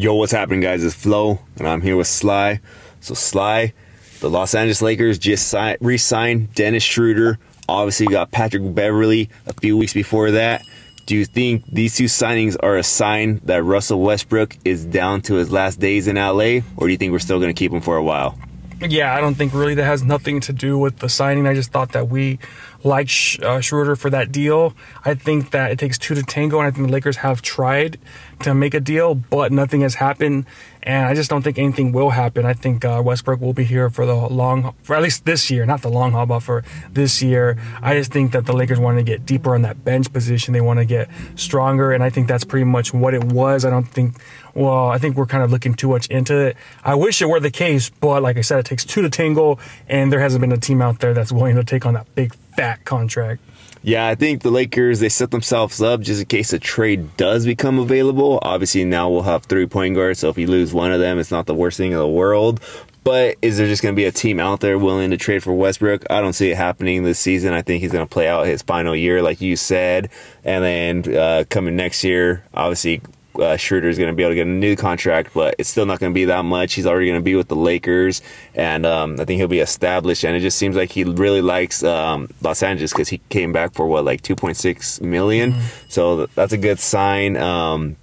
Yo, what's happening, guys? It's Flo, and I'm here with Sly. So, Sly, the Los Angeles Lakers just re signed Dennis Schröder. Obviously, you got Patrick Beverley a few weeks before that. Do you think these two signings are a sign that Russell Westbrook is down to his last days in LA, or do you think we're still going to keep him for a while? Yeah, I don't think really that has nothing to do with the signing. I just thought that we liked Sh- uh, Schröder for that deal. I think that it takes two to tango, and I think the Lakers have tried to make a deal, but nothing has happened. And I just don't think anything will happen. I think uh, Westbrook will be here for the long, for at least this year, not the long haul, but for this year. I just think that the Lakers want to get deeper on that bench position. They want to get stronger, and I think that's pretty much what it was. I don't think, well, I think we're kind of looking too much into it. I wish it were the case, but like I said, takes two to tangle, and there hasn't been a team out there that's willing to take on that big fat contract. Yeah, I think the Lakers they set themselves up just in case a trade does become available. Obviously, now we'll have three point guards, so if you lose one of them, it's not the worst thing in the world. But is there just going to be a team out there willing to trade for Westbrook? I don't see it happening this season. I think he's going to play out his final year, like you said, and then uh, coming next year, obviously uh, Schröder is going to be able to get a new contract, but it's still not going to be that much. He's already going to be with the Lakers, and um, I think he'll be established. And it just seems like he really likes um, Los Angeles because he came back for what like 2.6 million. Mm-hmm. So that's a good sign. Um,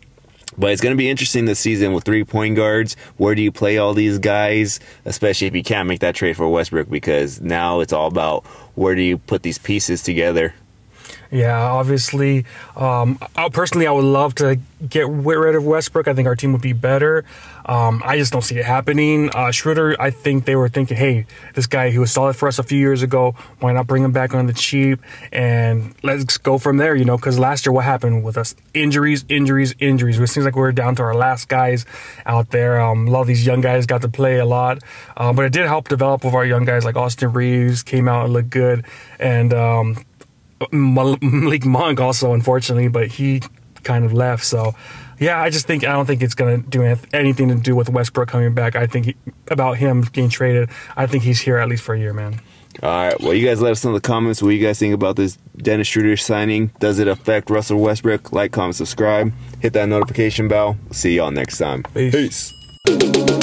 but it's going to be interesting this season with three point guards. Where do you play all these guys, especially if you can't make that trade for Westbrook? Because now it's all about where do you put these pieces together. Yeah, obviously. Um, I, personally, I would love to get rid of Westbrook. I think our team would be better. Um, I just don't see it happening. Uh, Schröder, I think they were thinking, hey, this guy, who was solid for us a few years ago. Why not bring him back on the cheap and let's go from there, you know? Because last year, what happened with us? Injuries, injuries, injuries. It seems like we are down to our last guys out there. Um, a lot of these young guys got to play a lot, uh, but it did help develop with our young guys like Austin Reaves came out and looked good. And, um, Malik Monk also, unfortunately, but he kind of left. So, yeah, I just think I don't think it's going to do anything to do with Westbrook coming back. I think he, about him getting traded. I think he's here at least for a year, man. All right. Well, you guys let us know in the comments what you guys think about this Dennis Schröder signing. Does it affect Russell Westbrook? Like, comment, subscribe, hit that notification bell. See y'all next time. Peace. Peace.